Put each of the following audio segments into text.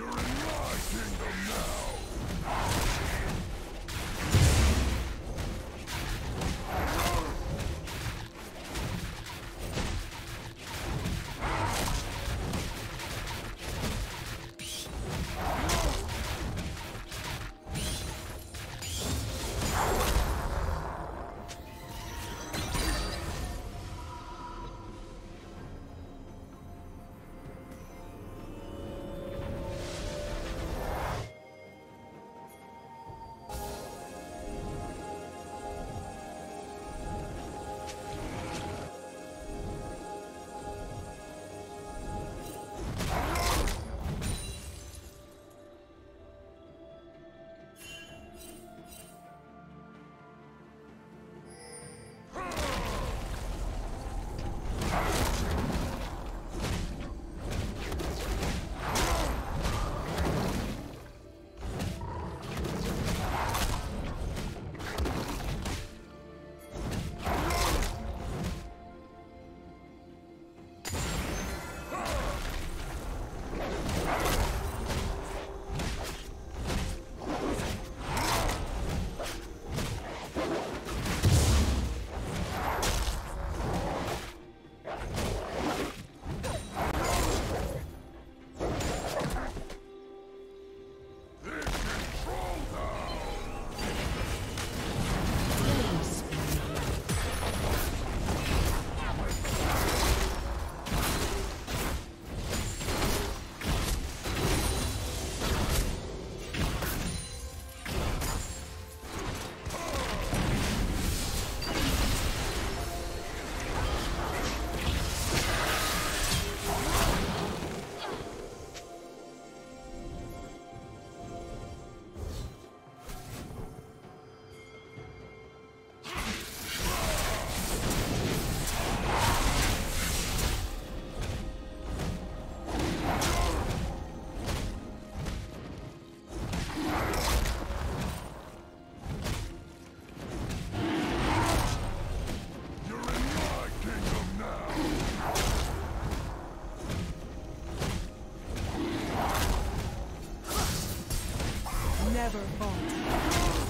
You're in my kingdom now! never fall.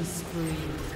Killing spree.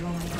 destroyed.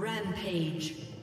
Rampage.